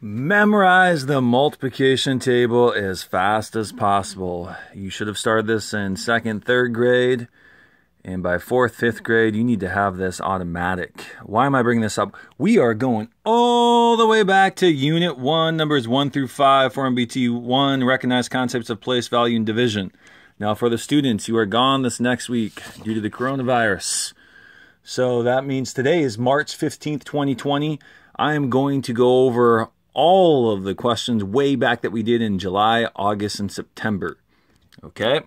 Memorize the multiplication table as fast as possible. You should have started this in second, third grade. And by fourth, fifth grade, you need to have this automatic. Why am I bringing this up? We are going all the way back to Unit 1, numbers 1 through 5 for NBT 1, recognize concepts of place, value, and division. Now, for the students, you are gone this next week due to the coronavirus. So that means today is March 15th, 2020. I am going to go over all of the questions way back that we did in July, August, and September. Okay?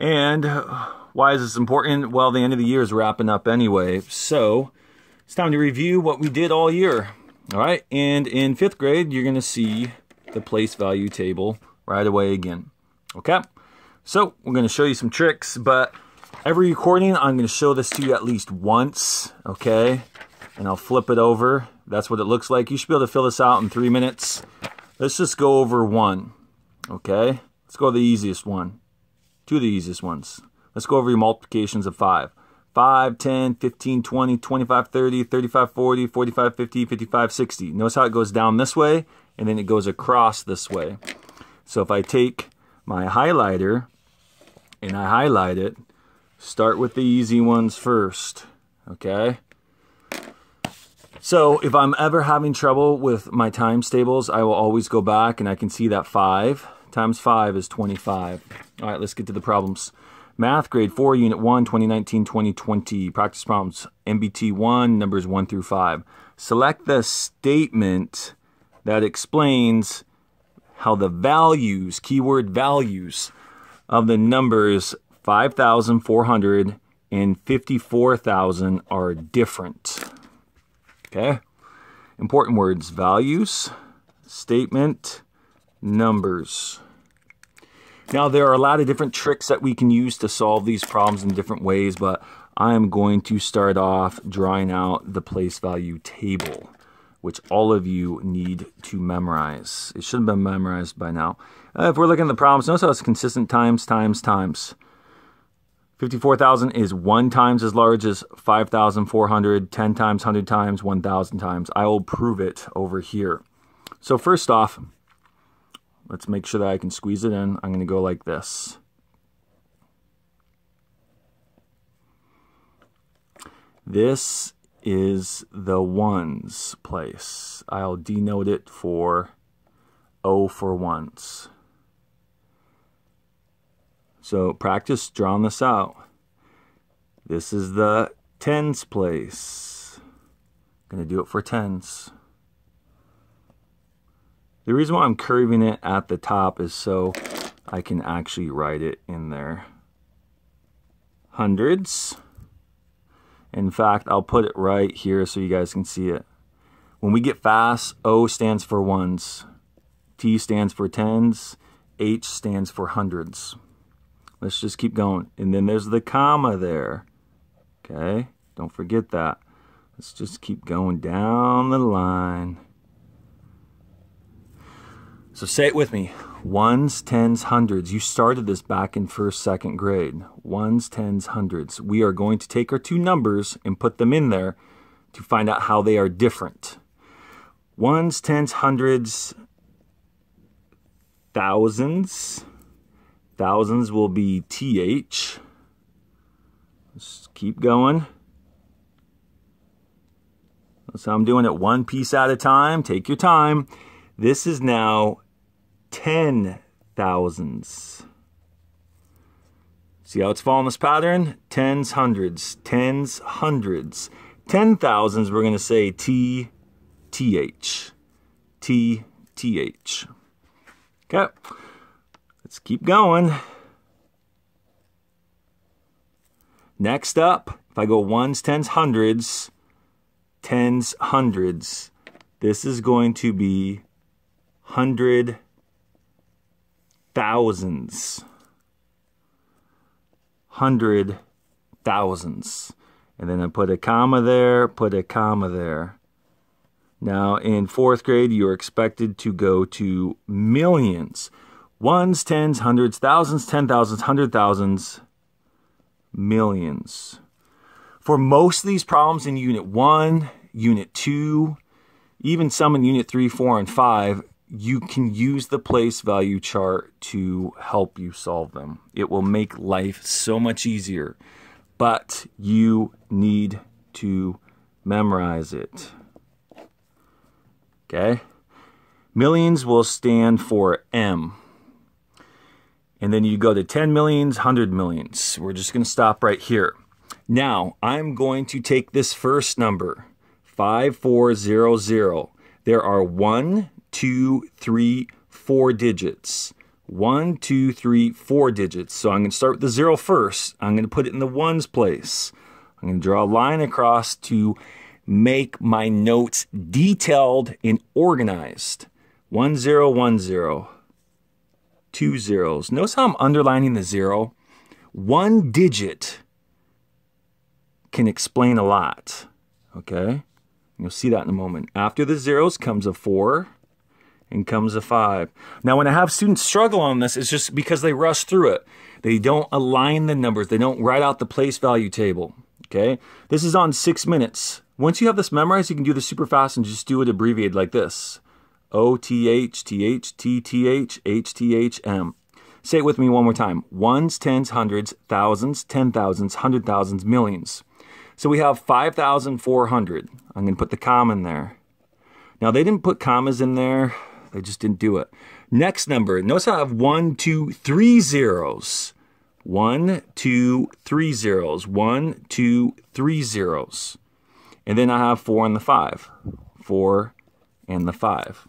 And why is this important? Well, the end of the year is wrapping up anyway. So it's time to review what we did all year. All right? And in fifth grade, you're going to see the place value table right away again. Okay? So we're going to show you some tricks, but every recording, I'm going to show this to you at least once. Okay? And I'll flip it over that's what it looks like. You should be able to fill this out in three minutes. Let's just go over one. Okay? Let's go the easiest one. Two of the easiest ones. Let's go over your multiplications of 5. 5, 10, 15, 20, 25, 30, 35, 40, 45, 50, 55, 60. Notice how it goes down this way, and then it goes across this way. So if I take my highlighter, and I highlight it, start with the easy ones first. Okay? So if I'm ever having trouble with my times tables, I will always go back and I can see that 5 times 5 is 25. All right, let's get to the problems. Math, grade 4, unit 1, 2019-2020. Practice problems, NBT 1, numbers 1 through 5. Select the statement that explains how the values, keyword values, of the numbers 5,400 and 54,000 are different. Okay. Important words values, statement, numbers. Now, there are a lot of different tricks that we can use to solve these problems in different ways, but I am going to start off drawing out the place value table, which all of you need to memorize. It should have been memorized by now. Uh, if we're looking at the problems, notice how it's consistent times, times, times. 54,000 is 1 times as large as 5,400, 10 times, 100 times, 1,000 times. I will prove it over here. So first off, let's make sure that I can squeeze it in. I'm going to go like this. This is the ones place. I'll denote it for O for ones. So practice drawing this out. This is the tens place. I'm to do it for tens. The reason why I'm curving it at the top is so I can actually write it in there. Hundreds. In fact, I'll put it right here so you guys can see it. When we get fast, O stands for ones. T stands for tens. H stands for hundreds. Let's just keep going. And then there's the comma there. Okay, don't forget that. Let's just keep going down the line. So say it with me. Ones, tens, hundreds. You started this back in first, second grade. Ones, tens, hundreds. We are going to take our two numbers and put them in there to find out how they are different. Ones, tens, hundreds, thousands, Thousands will be TH. Let's keep going. So I'm doing it one piece at a time. Take your time. This is now ten thousands. See how it's following this pattern? Tens, hundreds, tens, hundreds. Ten thousands, we're going to say T, TH. T, TH. Okay. Let's keep going. Next up, if I go ones, tens, hundreds, tens, hundreds, this is going to be hundred thousands. Hundred thousands. And then I put a comma there, put a comma there. Now, in fourth grade, you're expected to go to millions ones, tens, hundreds, thousands, ten thousands, hundred thousands, millions. For most of these problems in Unit 1, Unit 2, even some in Unit 3, 4, and 5, you can use the place value chart to help you solve them. It will make life so much easier, but you need to memorize it. Okay? Millions will stand for M. And then you go to 10 millions, 100 millions. We're just going to stop right here. Now, I'm going to take this first number, 5400. There are one, two, three, four digits. One, two, three, four digits. So I'm going to start with the zero first. I'm going to put it in the ones place. I'm going to draw a line across to make my notes detailed and organized. One zero, one zero, two zeros. Notice how I'm underlining the zero? One digit can explain a lot. Okay? You'll see that in a moment. After the zeros comes a four and comes a five. Now, when I have students struggle on this, it's just because they rush through it. They don't align the numbers. They don't write out the place value table. Okay? This is on six minutes. Once you have this memorized, you can do this super fast and just do it abbreviated like this. O T H T H T T H H T H M. Say it with me one more time. Ones, tens, hundreds, thousands, ten thousands, hundred thousands, millions. So we have 5,400. I'm going to put the comma in there. Now they didn't put commas in there. They just didn't do it. Next number. Notice I have one, two, three zeros. One, two, three zeros. One, two, three zeros. And then I have four and the five. Four and the five.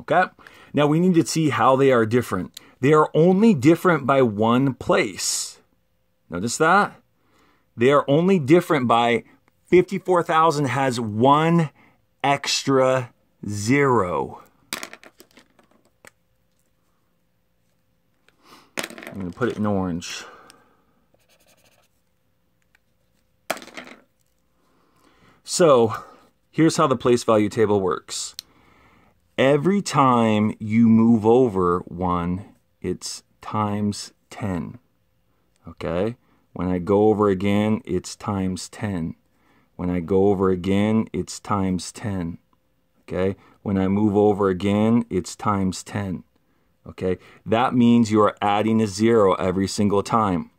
Okay? Now we need to see how they are different. They are only different by one place. Notice that? They are only different by 54,000 has one extra zero. I'm going to put it in orange. So here's how the place value table works. Every time you move over one, it's times 10. Okay? When I go over again, it's times 10. When I go over again, it's times 10. Okay? When I move over again, it's times 10. Okay? That means you are adding a zero every single time.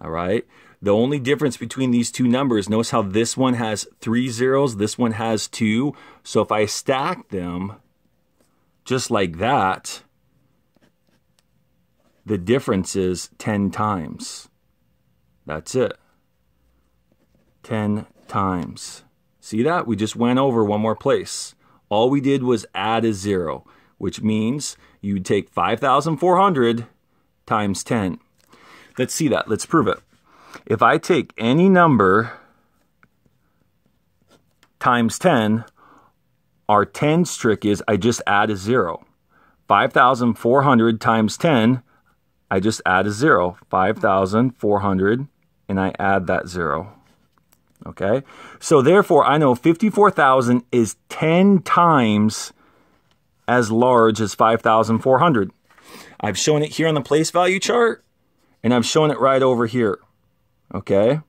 All right? The only difference between these two numbers, notice how this one has three zeros, this one has two. So if I stack them just like that, the difference is 10 times. That's it. 10 times. See that? We just went over one more place. All we did was add a zero, which means you would take 5,400 times 10. Let's see that. Let's prove it. If I take any number times 10, our 10's trick is I just add a zero. 5,400 times 10, I just add a zero. 5,400 and I add that zero. Okay? So therefore, I know 54,000 is 10 times as large as 5,400. I've shown it here on the place value chart, and I've shown it right over here. Okay?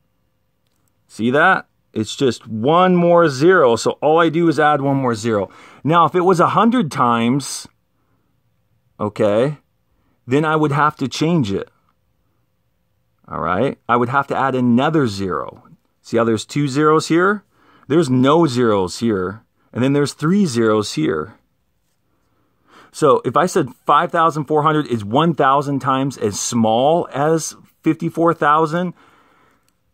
See that? It's just one more zero, so all I do is add one more zero. Now, if it was 100 times, okay, then I would have to change it. All right. I would have to add another zero. See how there's two zeros here? There's no zeros here. And then there's three zeros here. So if I said 5,400 is 1,000 times as small as 54,000,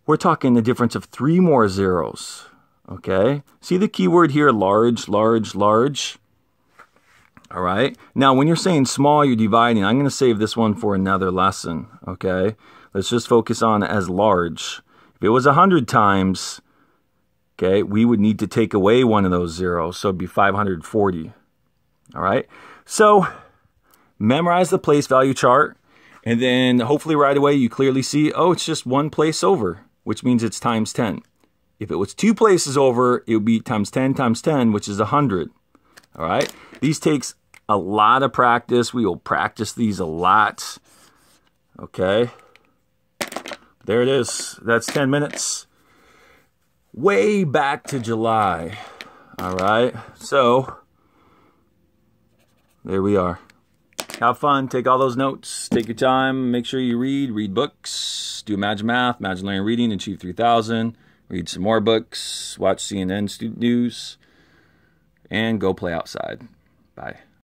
we're talking the difference of three more zeros. Okay. See the keyword here, large, large, large. All right. Now, when you're saying small, you're dividing. I'm going to save this one for another lesson. Okay. Let's just focus on as large. If it was 100 times, okay, we would need to take away one of those zeros. So it'd be 540. All right. So memorize the place value chart. And then hopefully right away you clearly see, oh, it's just one place over, which means it's times 10. If it was two places over, it would be times 10 times 10, which is 100. All right. These takes a lot of practice. We will practice these a lot. Okay. There it is. That's 10 minutes. Way back to July. All right, so there we are. Have fun, take all those notes, take your time, make sure you read, read books, do Imagine Math, Imagine Learning Reading, Achieve 3000, read some more books, watch CNN Student News, and go play outside. Bye.